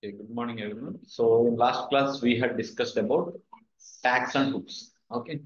Okay, good morning, everyone. So in last class, we had discussed about tags and hooks. Okay.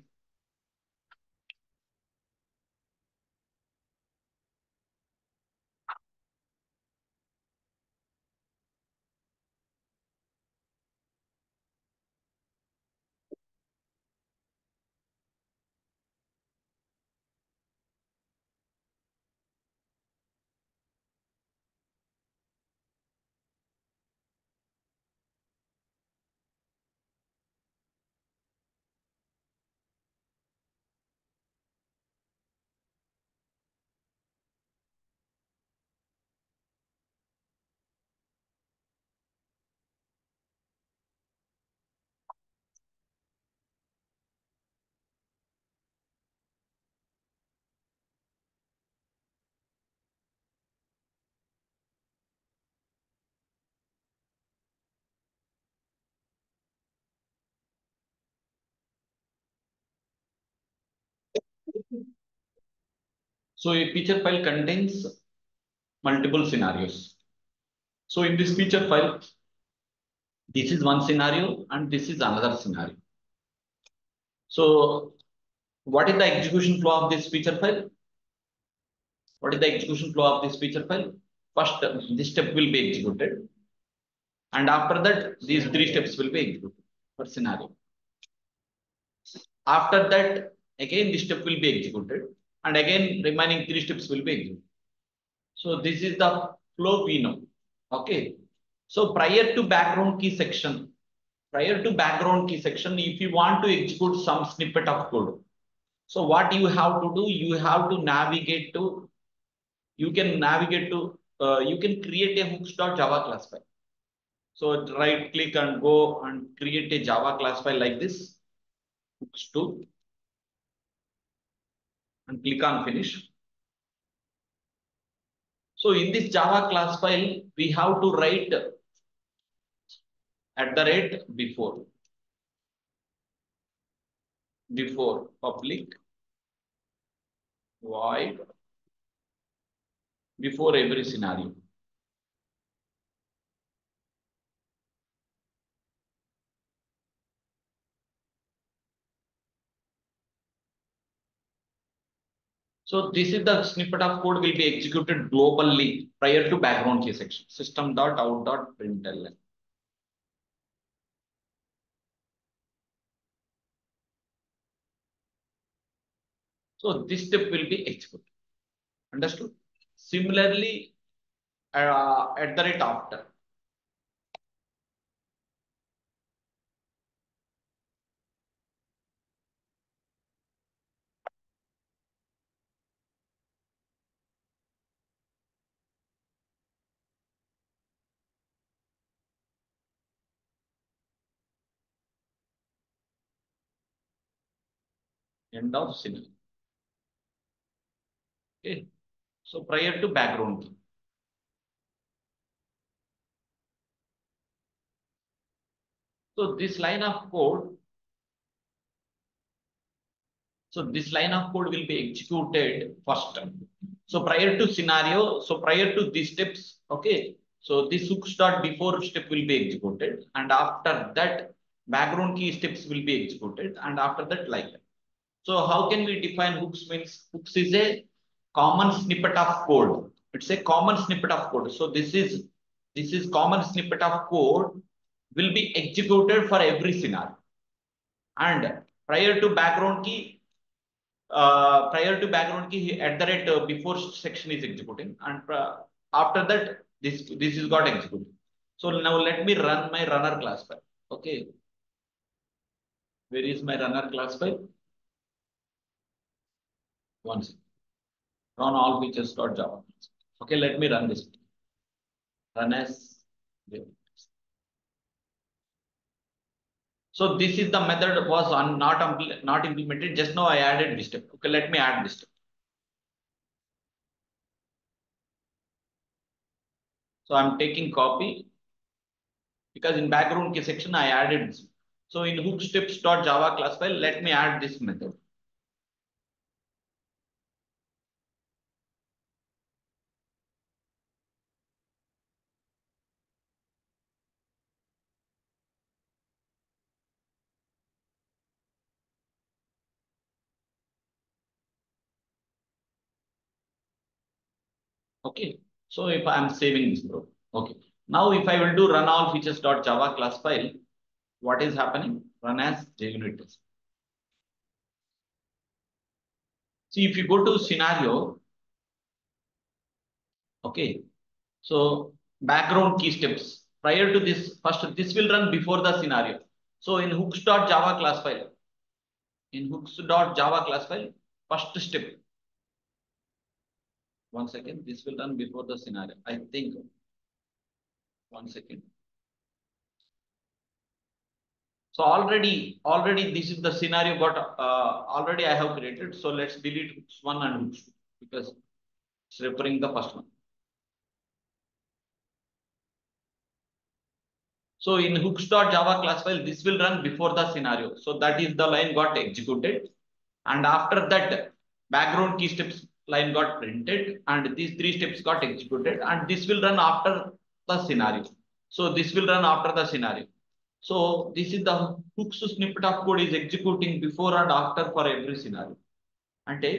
So a feature file contains multiple scenarios. So in this feature file, this is one scenario and this is another scenario. So what is the execution flow of this feature file? What is the execution flow of this feature file? First, this step will be executed. And after that, these three steps will be executed for scenario. After that, again, this step will be executed. And again, remaining three steps will be executed. So this is the flow we know. Okay. So prior to background key section, prior to background key section, if you want to execute some snippet of code, so what you have to do, you have to navigate to, you can navigate to, uh, you can create a hooks.java class file. So right click and go and create a Java class file like this, hooks2, and click on finish. So in this Java class file, we have to write at the rate before, before public void before every scenario. So this is the snippet of code will be executed globally prior to background key section, system.out.println. So this step will be executed. Understood? Similarly, uh, at the rate after. End of scenario. Okay. So prior to background. So this line of code, so this line of code will be executed first. So prior to scenario, so prior to these steps, okay. So this hook start before step will be executed, and after that background key steps will be executed, and after that like that. So how can we define hooks means hooks is a common snippet of code. It's a common snippet of code. So this is this is common snippet of code will be executed for every scenario. And prior to background key, uh, prior to background key at the rate uh, before section is executing, and uh, after that this this is got executed. So now let me run my runner class file. Okay, where is my runner class file? One second. Run all features.java. Okay, let me run this. Run as. So this is the method was on, not, not implemented. Just now I added this step. Okay, let me add this step. So I'm taking copy because in background section I added this. So in hook steps.java class file, let me add this method. Okay. So if I'm saving this program, okay. Now if I will do run all features.java class file, what is happening? Run as JUnit test. See, if you go to scenario, okay. So background key steps prior to this, first this will run before the scenario. So in hooks.java class file, in hooks.java class file, first step. One second, this will run before the scenario. I think. One second. So already, already this is the scenario got uh, already I have created. So let's delete hooks one and hooks two because it's referring the first one. So in hooks.java class file, this will run before the scenario. So that is the line got executed. And after that, background key steps line got printed and these three steps got executed and this will run after the scenario. So this will run after the scenario. So this is the hooks snippet of code is executing before and after for every scenario. అంటే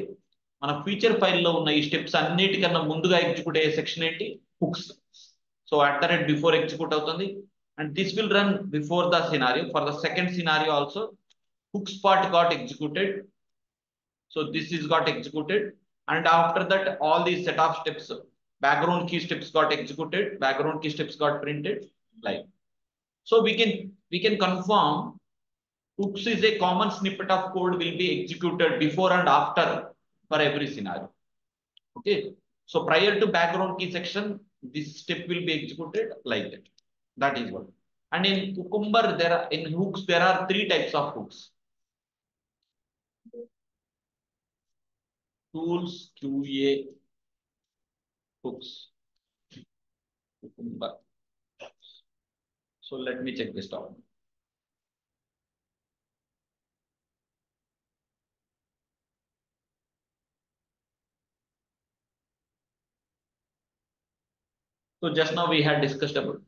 మన feature ఫైల్లో ఉన్న ఈ steps అన్నిటికన్నా ముందుగా execute అయ్యే section ఏంటి hooks so at the rate before execute అవుతుంది and this will run before the scenario. For the second scenario also, hooks part got executed. So this is got executed. And after that, all these set of steps, background key steps got executed, background key steps got printed, like. So we can, we can confirm hooks is a common snippet of code will be executed before and after for every scenario. Okay. So prior to background key section, this step will be executed like that. That is what. And in Cucumber, there are in hooks, there are three types of hooks. Tools, QA, hooks. So let me check this down. So just now we had discussed about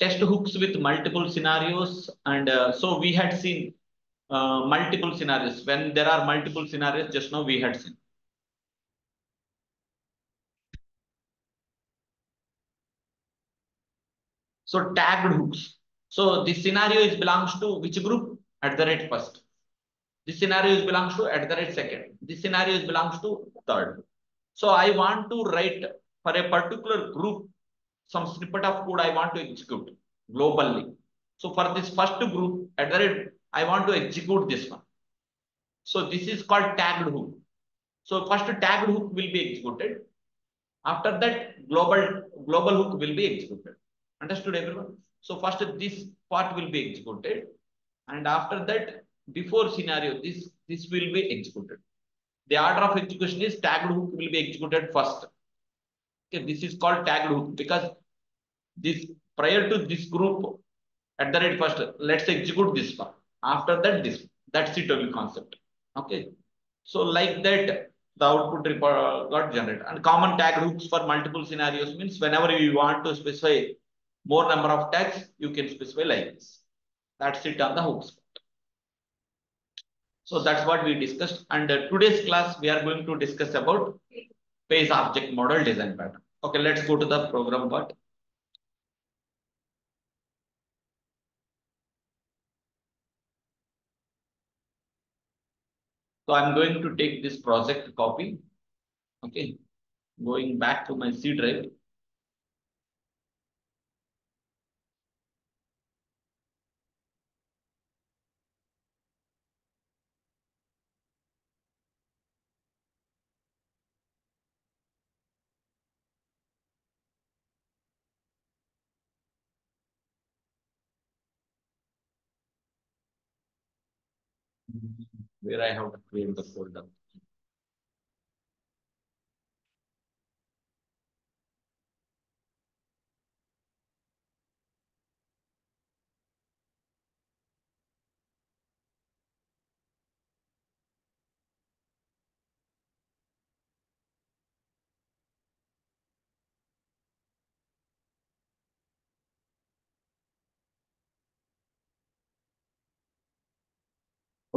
test hooks with multiple scenarios. And uh, so we had seen uh, multiple scenarios. When there are multiple scenarios, just now we had seen. So tagged hooks. So this scenario is belongs to which group? At the rate first. This scenario is belongs to at the rate second. This scenario is belongs to third. So I want to write for a particular group some snippet of code I want to execute globally. So for this first group, at the rate, I want to execute this one. So this is called tagged hook. So first tagged hook will be executed. After that, global global hook will be executed. Understood everyone? So first this part will be executed. And after that, before scenario, this, this will be executed. The order of execution is tagged hook will be executed first. Okay, this is called tagged hook because this prior to this group at the rate first, let's execute this one. After that, this that's it only concept. Okay. So like that, the output report got generated. And common tag hooks for multiple scenarios means whenever you want to specify more number of tags, you can specify like this. That's it on the hooks. So that's what we discussed. And uh, today's class, we are going to discuss about page object model design pattern. Okay, let's go to the program part. So I'm going to take this project copy. Okay, going back to my C drive. Where I have to create the folder.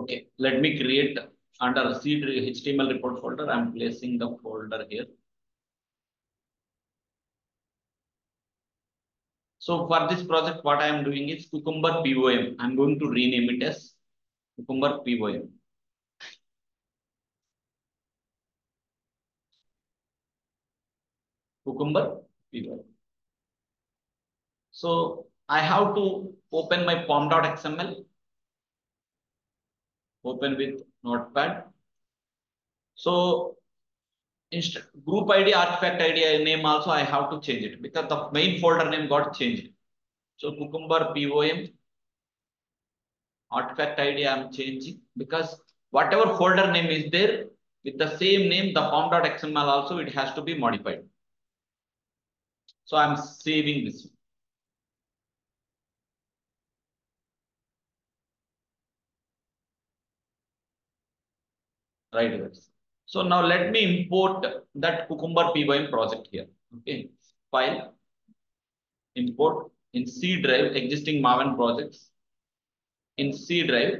Okay, let me create under C HTML report folder. I'm placing the folder here. So for this project, what I am doing is Cucumber POM. I'm going to rename it as Cucumber POM. Cucumber POM. So I have to open my pom.xml, open with notepad. So group ID, artifact ID name also I have to change it because the main folder name got changed. So Cucumber POM artifact ID I am changing because whatever folder name is there with the same name, the pom.xml also it has to be modified. So I'm saving this. Right. So now let me import that Cucumber POM project here. Okay. File, import in C drive, existing Maven projects. In C drive,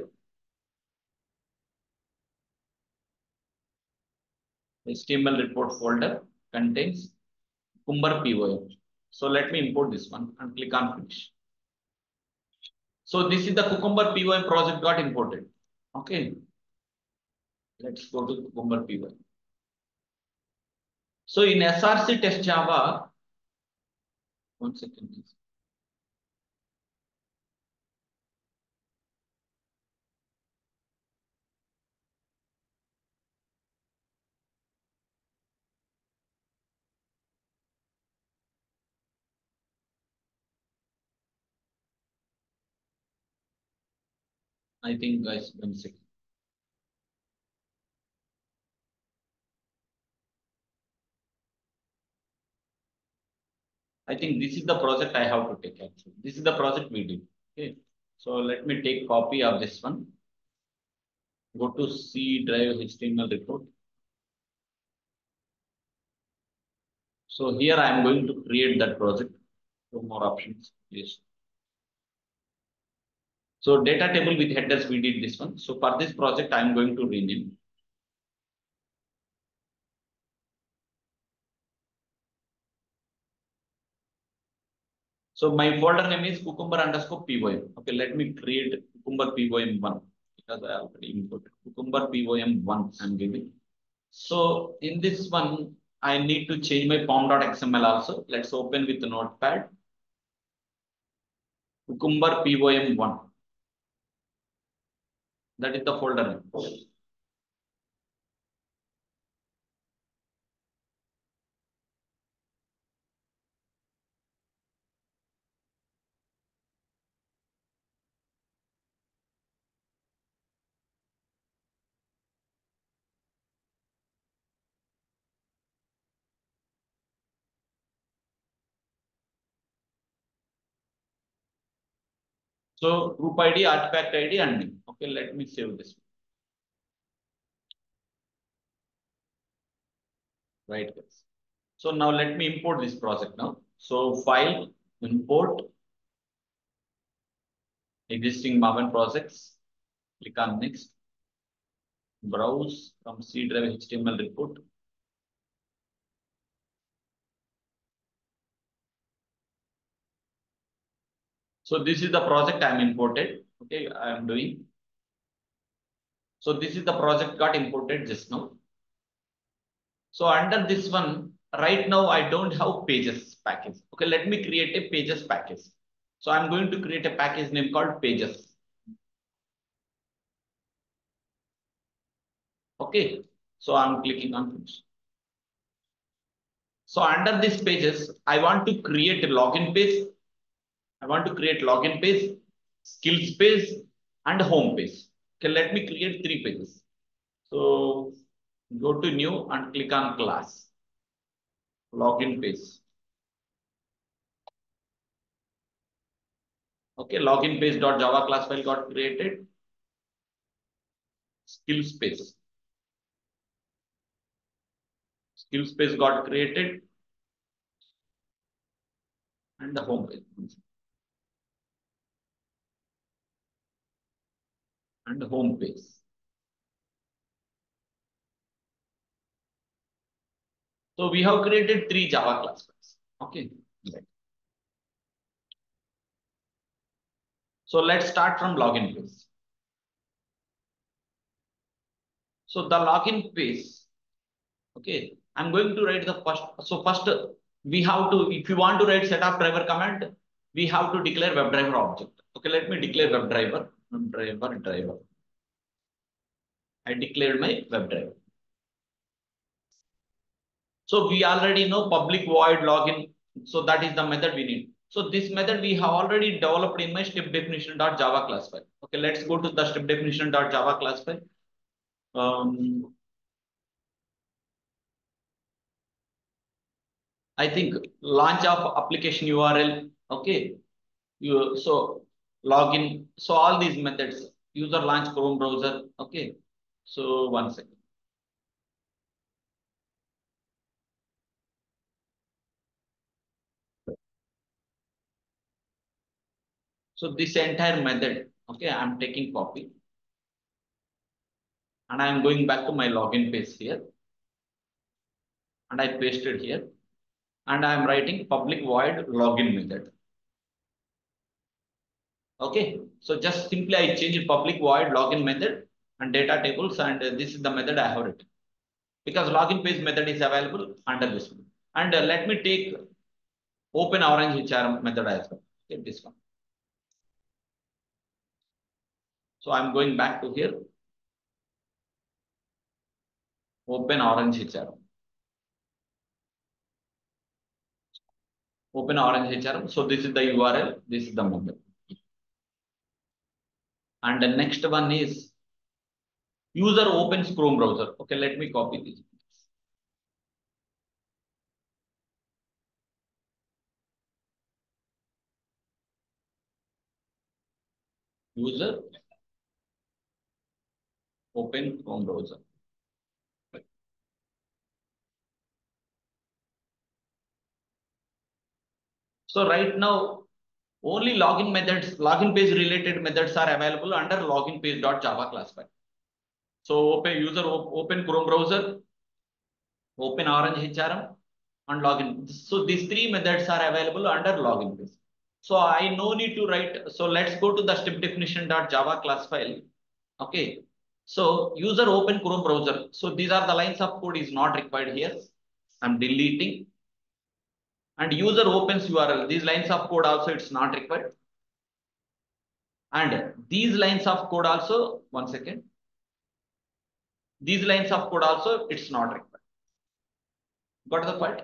HTML report folder contains Cucumber POM. So let me import this one and click on finish. So this is the Cucumber POM project got imported. Okay. Let's go to Cucumber PYM. So in SRC test Java, one second please. I think guys, one second. I think this is the project I have to take actually. This is the project we did. Okay. So let me take copy of this one. Go to C drive HTML report. So here I am going to create that project. Two more options, please. So data table with headers, we did this one. So for this project, I am going to rename. So my folder name is cucumber underscore pom. Okay, let me create cucumber pom1 because I already imported cucumber pom1 I'm giving. So in this one, I need to change my pom.xml also. Let's open with the notepad. Cucumber pom1. That is the folder name. So group ID, artifact ID, and name. Okay, let me save this. Right, guys. So now let me import this project now. So file, import, existing Maven projects. Click on next. Browse from C drive HTML report. So this is the project I am imported. Okay, I am doing. So this is the project got imported just now. So under this one, right now I don't have pages package. Okay, let me create a pages package. So I'm going to create a package name called pages. Okay, so I'm clicking on finish. So under this pages, I want to create a login page I want to create login page, skills page, and home page. Okay, let me create three pages. So go to new and click on class. Login page. Okay, login page dot Java class file got created. Skills page. Skills page got created. And the home page. And home page. So we have created three Java classes. Okay. So let's start from login page. So the login page, okay, I'm going to write the first. So first we have to, if you want to write setup driver command, we have to declare WebDriver object. Okay, let me declare WebDriver, WebDriver driver. I declared my web driver. So we already know public void login. So that is the method we need. So this method we have already developed in my step definition.java class file. Okay, let's go to the step definition.java class file. Um, I think launch of application URL. Okay, you so login. So all these methods user launch Chrome browser. Okay, so one second. So this entire method, okay, I'm taking copy. And I'm going back to my login page here. And I pasted here. And I'm writing public void login method. Okay, so just simply I change public void login method and data tables. And this is the method I have written. Because login page method is available under this one. And uh, let me take open orange HR method as well. Okay, this one. So I'm going back to here. Open Orange HRM. Open Orange HRM. So this is the URL. This is the method. And the next one is user opens Chrome browser. Okay, let me copy this. User open Chrome browser. So right now, only login methods, login page related methods are available under login page.java class file. So open user open Chrome browser, open Orange HRM and login. So these three methods are available under login page. So I no need to write. So let's go to the step definition.java class file. Okay. So user open Chrome browser. So these are the lines of code is not required here. I'm deleting. And user opens URL. These lines of code also it's not required. And these lines of code also, one second. These lines of code also it's not required. Got the point?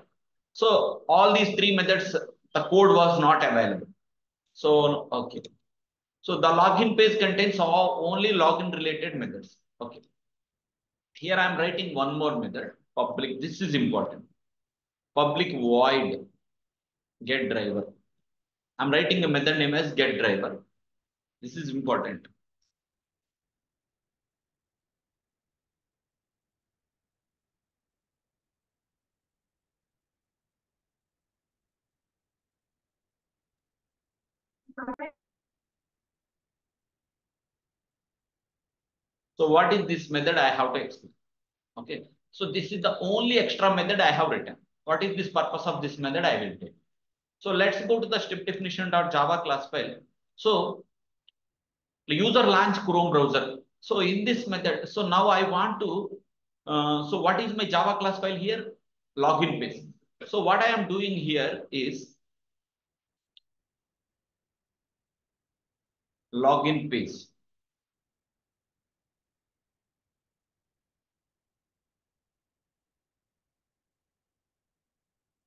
So all these three methods, the code was not available. So, okay. So the login page contains all only login related methods. Okay. Here I am writing one more method. Public. This is important. Public void get driver. I'm writing a method name as get driver. This is important. So what is this method I have to explain? Okay. So this is the only extra method I have written. What is this purpose of this method I will take. So let's go to the step definition.java class file. So user launch Chrome browser. So in this method, so now I want to, uh, so what is my Java class file here? Login page. So what I am doing here is login page.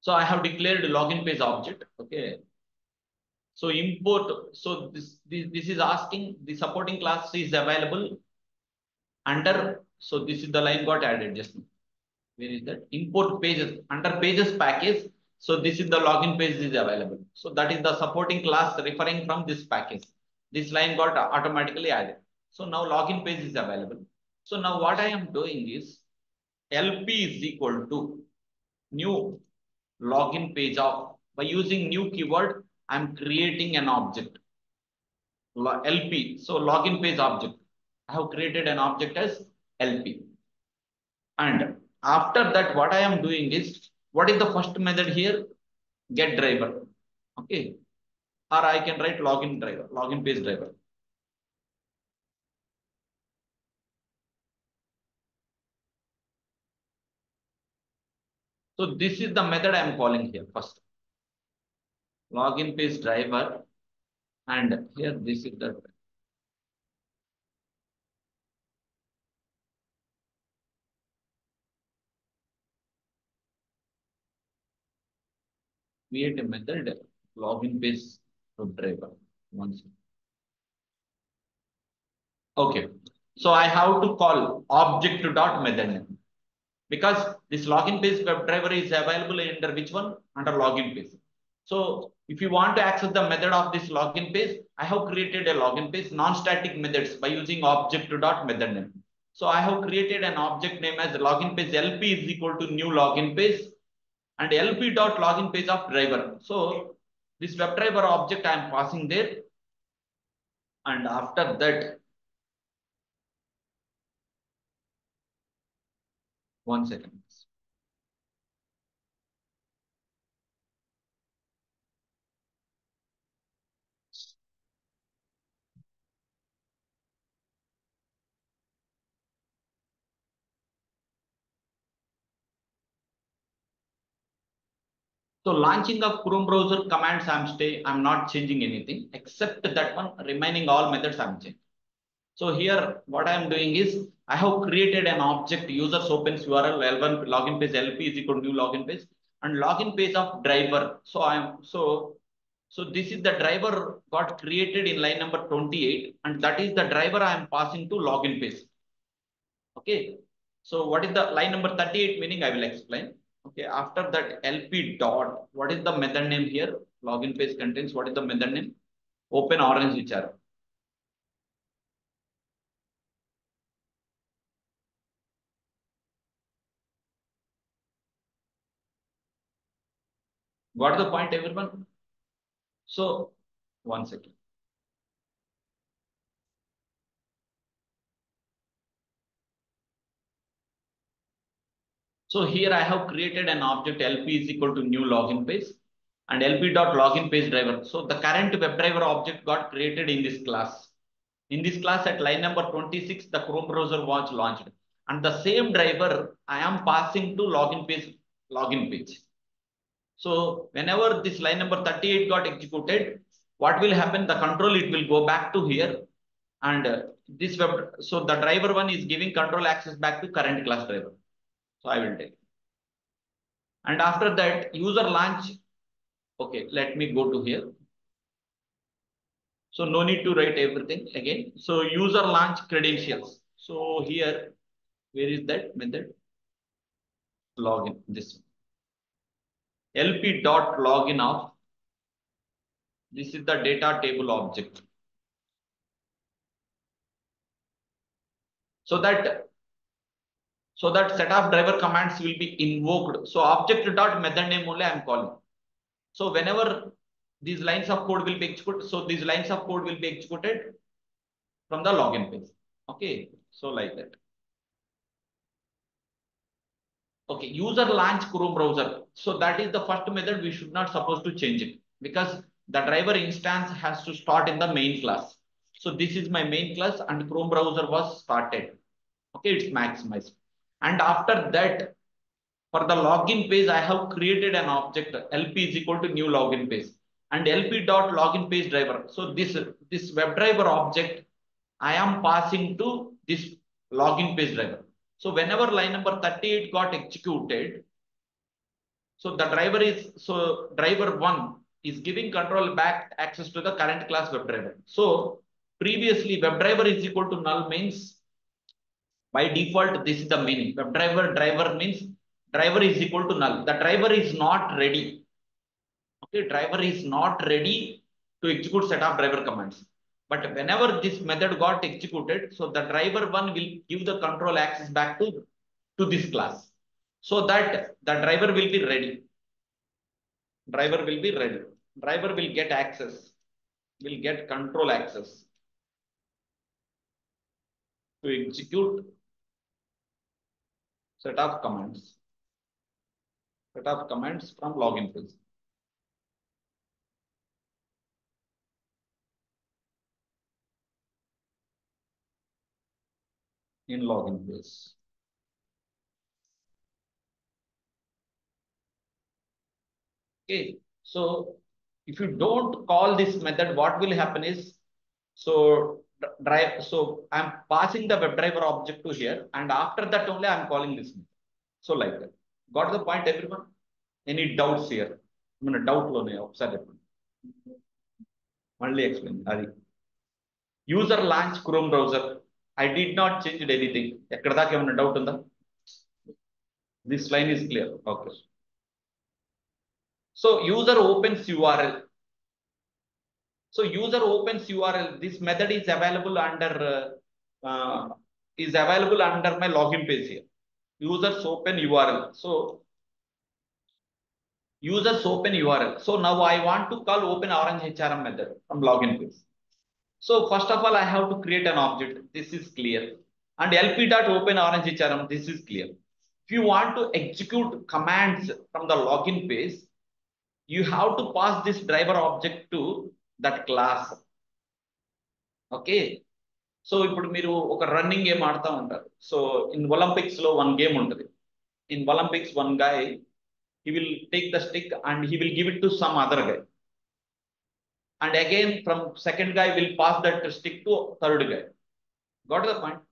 So I have declared login page object. Okay. So import. So this, this, this is asking the supporting class is available under. So this is the line got added just now. Where is that? Import pages under pages package. So this is the login page is available. So that is the supporting class referring from this package. This line got automatically added. So now login page is available. So now what I am doing is LP is equal to new login page of by using new keyword i'm creating an object. Lp so login page object. I have created an object as lp and after that what i am doing is what is the first method here? Get driver. Okay. Or I can write login driver, login page driver. So this is the method I am calling here first. Login page driver and here this is the create a method login page driver. One second. Okay. So I have to call object dot method name because this login page web driver is available under which one? Under login page. So if you want to access the method of this login page, I have created a login page non-static methods by using object dot method name. So I have created an object name as login page LP is equal to new login page and LP dot login page of driver. So this web driver object I am passing there. And after that, one second. So launching of Chrome browser commands, I'm stay, I'm not changing anything except that one remaining all methods I'm changing. So here what I'm doing is I have created an object users opens URL L1 login page LP is equal to new login page and login page of driver. So I'm so so this is the driver got created in line number 28 and that is the driver I am passing to login page. Okay. So what is the line number 38 meaning I will explain. Okay, after that LP dot, what is the method name here? Login page contains what is the method name? Open orange which What is the point, everyone? So, one second. So here I have created an object LP is equal to new login page and LP dot login page driver. So the current WebDriver object got created in this class. In this class at line number 26, the Chrome browser was launched. And the same driver I am passing to login page, login page. So whenever this line number 38 got executed, what will happen? The control, it will go back to here. And this web, so the driver one is giving control access back to current class driver. So I will take. And after that user launch. Okay, let me go to here. So no need to write everything again. So user launch credentials. So here, where is that method? Login, this one. LP dot login of. This is the data table object. So that so that set of driver commands will be invoked. So object dot method name only I am calling. So whenever these lines of code will be executed, so these lines of code will be executed from the login page. Okay, so like that. Okay, user launch Chrome browser. So that is the first method we should not supposed to change it because the driver instance has to start in the main class. So this is my main class and Chrome browser was started. Okay, it's maximized. And after that, for the login page, I have created an object LP is equal to new login page and LP dot login page driver. So this, this web driver object, I am passing to this login page driver. So whenever line number 38 got executed, so the driver is, so driver one is giving control back access to the current class web driver. So previously web driver is equal to null means by default, this is the meaning. Driver driver means driver is equal to null. The driver is not ready. Okay, driver is not ready to execute set of driver commands. But whenever this method got executed, so the driver one will give the control access back to, to this class. So that the driver will be ready. Driver will be ready. Driver will get access, will get control access to execute set of commands. Set of commands from login fields. In login fields. Okay, so if you don't call this method, what will happen is, so drive, so I'm passing the WebDriver object to here, and after that only I'm calling this method. So like that. Got the point, everyone? Any doubts here? మన డౌట్లోనే ఒకసారి చెప్పండి మళ్ళీ explain అది user launch Chrome browser I did not change anything ఎక్కడ దాకా ఏమైనా doubt ఉందా this line is clear okay so user opens URL So user opens URL. This method is available under uh, uh, is available under my login page here. Users open URL. So users open URL. So now I want to call open orange HRM method from login page. So first of all, I have to create an object. This is clear. And lp dot orange HRM, this is clear. If you want to execute commands from the login page, you have to pass this driver object to that class. Okay? So ఇప్పుడు మీరు ఒక running game ఆడుతూ ఉంటారు. So in ఒలింపిక్స్లో one game ఉంటుంది. In Olympics one guy he will take the stick and he will give it to some other guy and again from second guy will pass that stick to third guy got the point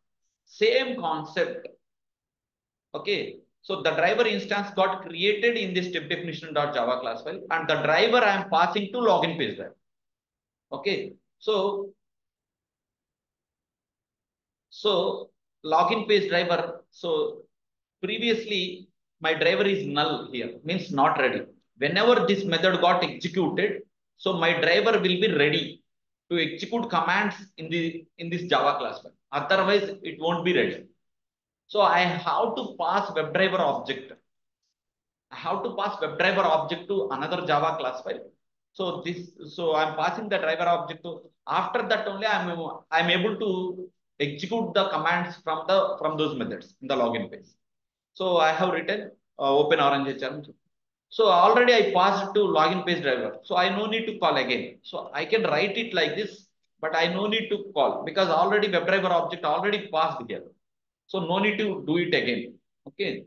same concept okay? So the driver instance got created in this step definition dot Java class file and the driver I'm passing to login page that Okay, so so login page driver. So previously my driver is null here, means not ready. Whenever this method got executed, so my driver will be ready to execute commands in the in this Java class file. Otherwise, it won't be ready. So I have to pass WebDriver object. I have to pass WebDriver object to another Java class file So this, so I'm passing the driver object to. After that only I'm I'm able to execute the commands from the from those methods in the login page. So I have written uh, open orange HRM. So already I passed to login page driver. So I no need to call again. So I can write it like this, but I no need to call because already WebDriver object already passed here. So no need to do it again. Okay.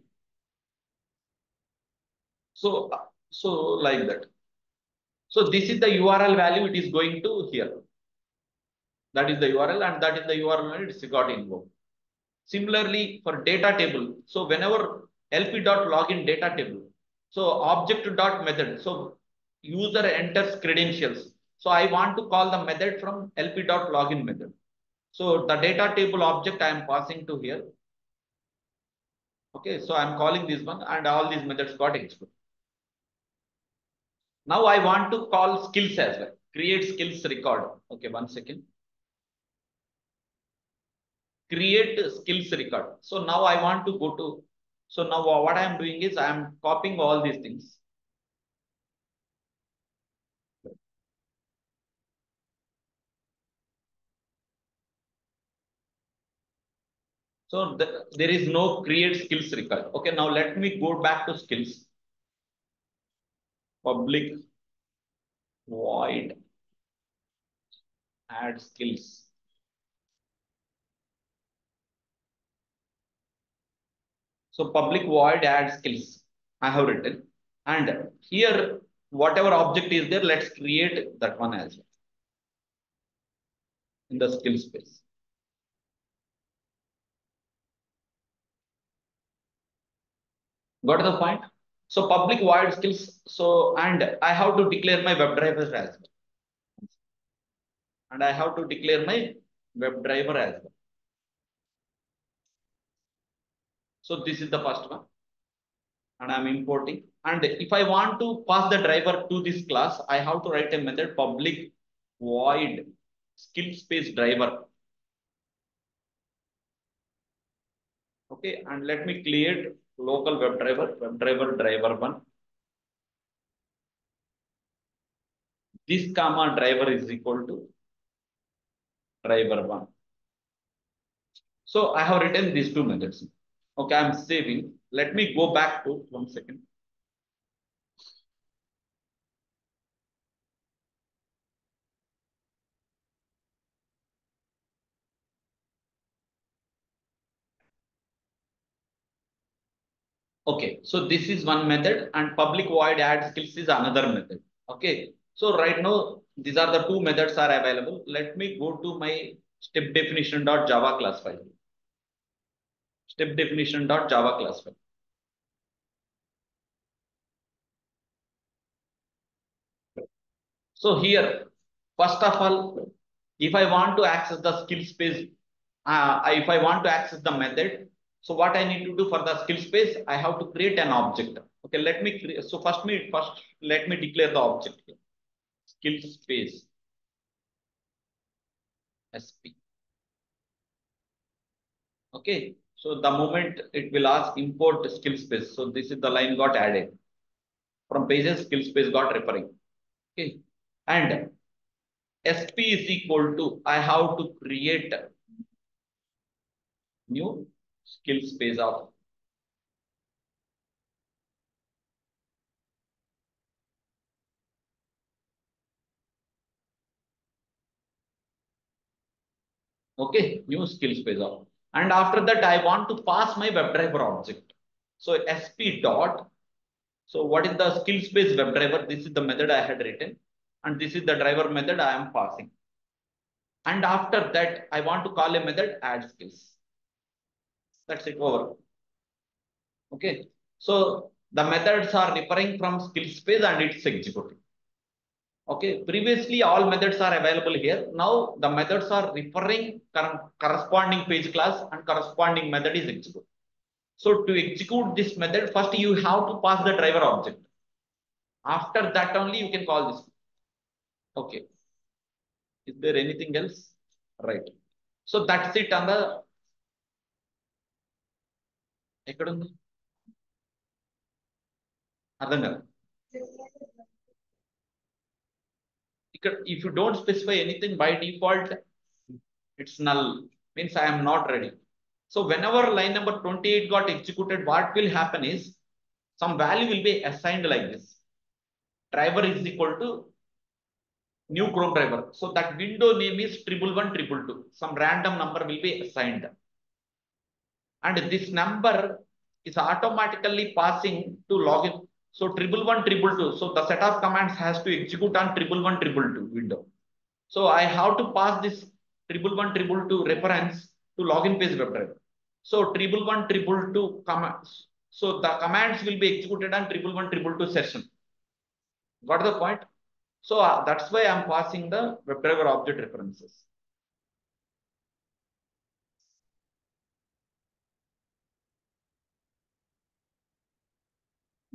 So so like that. So this is the URL value. It is going to here. That is the URL and that is the URL it's got invoked. Similarly, for data table, so whenever lp.login data table, so object.method, so user enters credentials. So I want to call the method from lp.login method. So the data table object I am passing to here. Okay, so I'm calling this one and all these methods got executed. Now I want to call skills as well. Create skills record. Okay, one second create skills record. So now I want to go to, so now what I am doing is I am copying all these things. So the, there is no create skills record. Okay, now let me go back to skills. Public void add skills. So public void add skills I have written. And here, whatever object is there, let's create that one as well. In the skills page. Got the point? So public void skills. So, and I have to declare my WebDriver as well. And I have to declare my WebDriver as well. So this is the first one. And I'm importing. And if I want to pass the driver to this class, I have to write a method public void skills page driver. Okay, and let me clear local WebDriver, WebDriver driver driver one. This comma driver is equal to driver one. So I have written these two methods. Okay, I'm saving. Let me go back to one second. Okay, so this is one method and public void add skills is another method. Okay, so right now these are the two methods are available. Let me go to my step definition dot java class file. Step definition dot java class file. So here, first of all, if I want to access the skills page, uh, if I want to access the method, so what I need to do for the skills page, I have to create an object. Okay, let me create. So first me first let me declare the object here. Skills page SP. Okay, so the moment it will ask import skills page. So this is the line got added from pages skills page got referring. Okay, and SP is equal to I have to create new skills page of okay new skills page of and after that I want to pass my WebDriver object. So SP dot. So what is the skills page WebDriver? This is the method I had written, and this is the driver method I am passing. And after that, I want to call a method add skills. That's it over. Okay. So the methods are referring from skills page and it's executing. Okay. Previously, all methods are available here. Now the methods are referring corresponding page class and corresponding method is executed. So to execute this method, first you have to pass the driver object. After that only you can call this. Okay. Is there anything else? Right. So that's it on the ఎక్కడ ఉంది అర్థం కాదు ఇక్కడ if you don't specify anything by default it's null means I'm not ready so whenever line number twenty eight got executed what will happen is some value will be assigned like this driver is equal to new Chrome driver. So that window name is triple one triple two. Some random number will be assigned. And this number is automatically passing to login. So triple one triple two. So the set of commands has to execute on triple one triple two window. So I have to pass this triple one triple two reference to login page WebDriver. So triple one triple two commands. So the commands will be executed on triple one triple two session. Got the point? So uh, that's why I'm passing the WebDriver object references.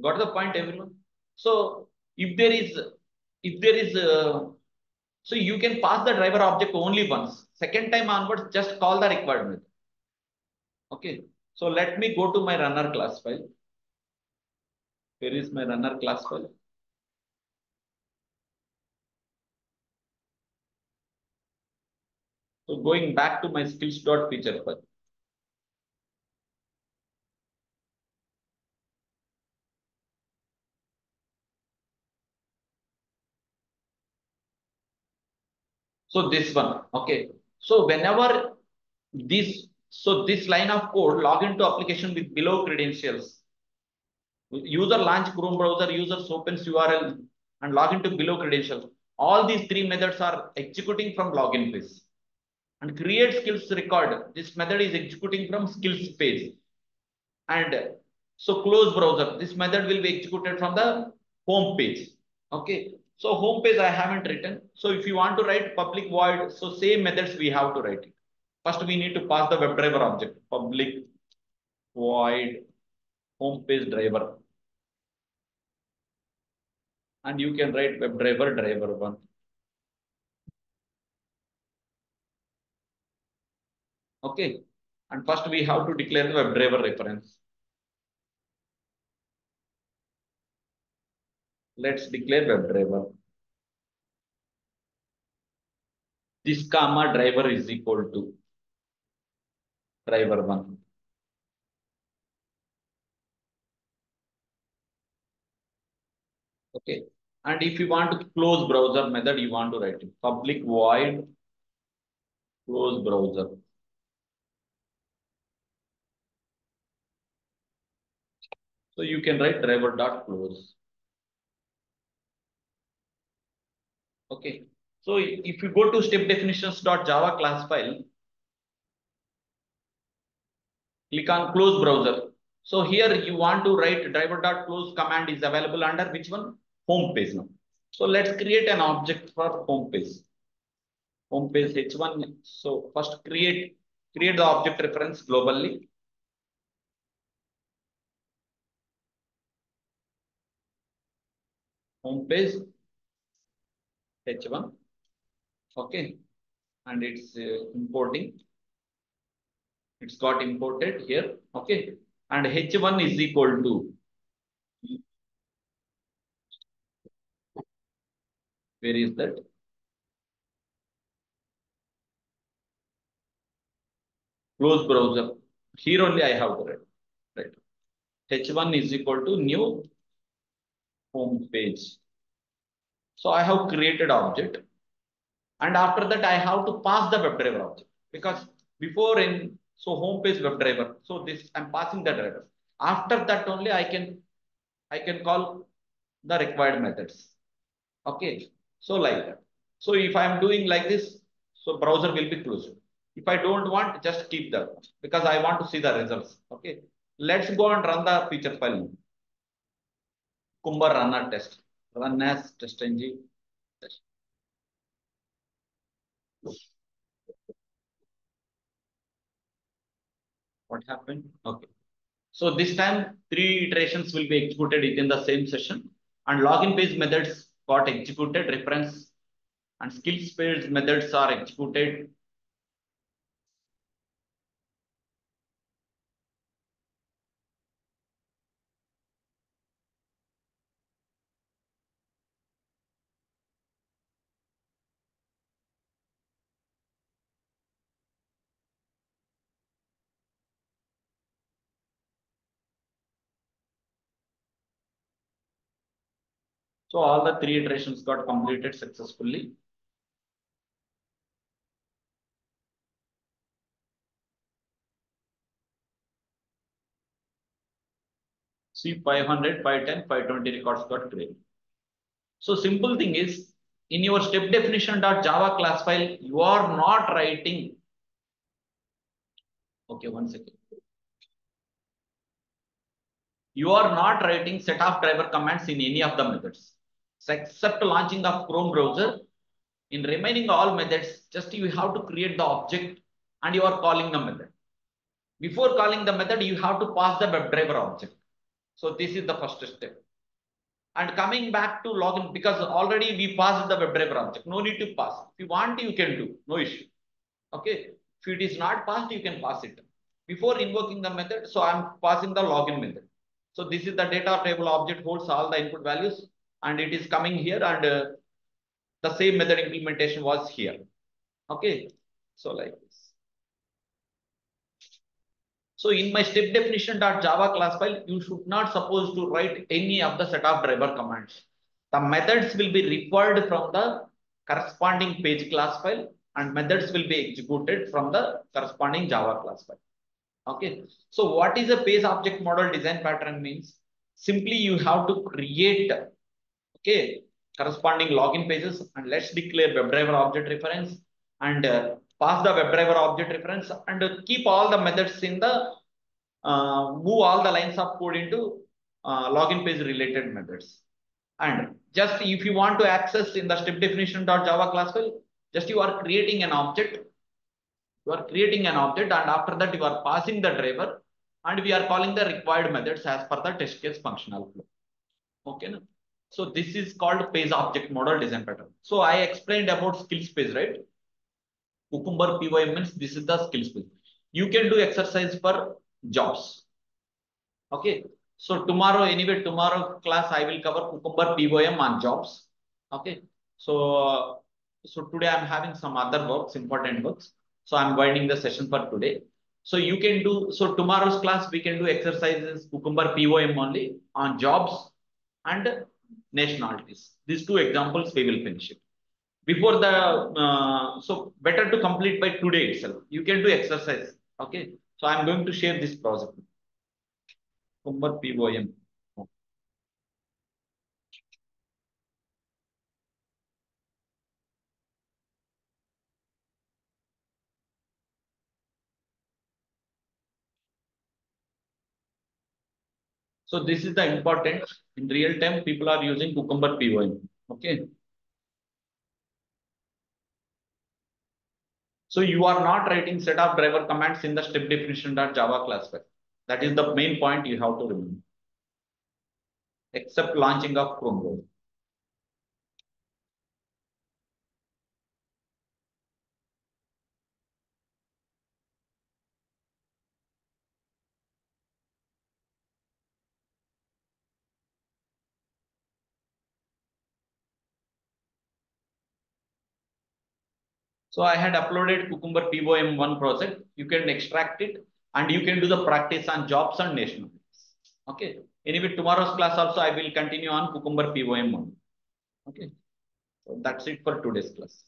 Got the point, everyone? So if there is, if there is, uh, so you can pass the driver object only once. Second time onwards, just call the required method. Okay. So let me go to my runner class file. Here is my runner class file? So going back to my skills dot feature file. So this one, okay. So whenever this, so this line of code log into application with below credentials, user launch Chrome browser, users opens URL and log into below credentials. All these three methods are executing from login page and create skills record. This method is executing from skills page. And so close browser. This method will be executed from the home page. Okay. So home page I haven't written. So if you want to write public void, so same methods we have to write it. First we need to pass the WebDriver object, public void home page driver. And you can write WebDriver driver one. Okay. And first we have to declare the WebDriver reference. Let's declare WebDriver. This comma driver is equal to driver one. Okay. And if you want to close browser method, you want to write it public void close browser. So you can write driver dot close. Okay. So if you go to step definitions Java class file, click on close browser. So here you want to write driver dot close command is available under which one? Home page now. So let's create an object for home page. Home page h1. So first create create the object reference globally. Home page h1. Okay, and it's uh, importing. It's got imported here. Okay, and h1 is equal to where is that? Close browser. Here only I have write. Right. H1 is equal to new home page. So I have created object. And after that, I have to pass the WebDriver object because before in so home page WebDriver. So this I'm passing the driver. After that only I can I can call the required methods. Okay. So like that. So if I'm doing like this, so browser will be closed. If I don't want, just keep that because I want to see the results. Okay. Let's go and run the feature file. Cucumber runner test. Run as TestNG test. What happened? Okay. So this time three iterations will be executed within the same session and login page methods got executed reference and skills page methods are executed. So all the three iterations got completed successfully. See 500, 510, 520 records got created. So simple thing is in your step definition Java class file, you are not writing. Okay, one second. You are not writing set of driver commands in any of the methods. Except launching of Chrome browser, in remaining all methods, just you have to create the object and you are calling the method. Before calling the method, you have to pass the WebDriver object. So this is the first step. And coming back to login, because already we passed the WebDriver object, no need to pass. If you want, you can do, no issue. Okay. If it is not passed, you can pass it. Before invoking the method, so I'm passing the login method. So this is the data table object holds all the input values and it is coming here and uh, the same method implementation was here. Okay. So like this. So in my step definition Java class file, you should not suppose to write any of the set of driver commands. The methods will be required from the corresponding page class file and methods will be executed from the corresponding Java class file. Okay. So what is a page object model design pattern means? Simply you have to create, okay, corresponding login pages and let's declare WebDriver object reference and uh, pass the WebDriver object reference and uh, keep all the methods in the, uh, move all the lines of code into uh, login page related methods. And just if you want to access in the step definition.java class file, just you are creating an object you are creating an object and after that you are passing the driver and we are calling the required methods as per the test case functional flow. Okay. So this is called page object model design pattern. So I explained about skills page, right? Cucumber POM means this is the skills page. You can do exercise for jobs. Okay. So tomorrow, anyway, tomorrow class I will cover Cucumber POM on jobs. Okay. So, so today I'm having some other works, important works. So I'm winding the session for today. So you can do, so tomorrow's class, we can do exercises, Cucumber POM only on jobs and nationalities. These two examples, we will finish it. Before the, uh, so better to complete by today itself. You can do exercise. Okay. So I'm going to share this project. Cucumber POM. So this is the important in real time people are using Cucumber POM. Okay. So you are not writing set of driver commands in the step definition definition.java class file. That is the main point you have to remember. Except launching of Chrome browser. So I had uploaded Cucumber POM1 project. You can extract it and you can do the practice on jobs and national. Okay. Anyway, tomorrow's class also I will continue on Cucumber POM1. Okay. So that's it for today's class.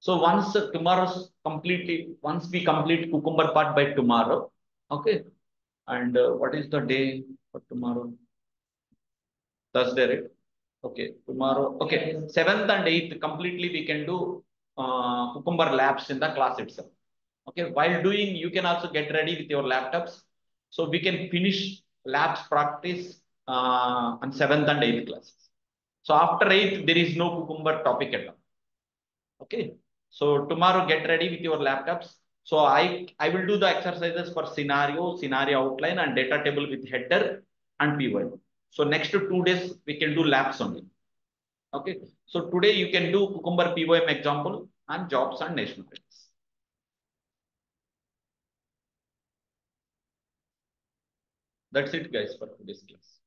So once tomorrow's completely, once we complete Cucumber part by tomorrow, okay. And uh, what is the day for tomorrow? Thursday, right? Okay, tomorrow. Okay, seventh and eighth completely we can do uh, Cucumber labs in the class itself. Okay, while doing, you can also get ready with your laptops. So we can finish labs practice uh, on seventh and eighth classes. So after eighth, there is no Cucumber topic at all. Okay, so tomorrow get ready with your laptops. So I, I will do the exercises for scenario, scenario outline and data table with header and pivot. So next to two days, we can do labs only. Okay. So today you can do Cucumber POM example and jobs and national rates. That's it guys for today's class.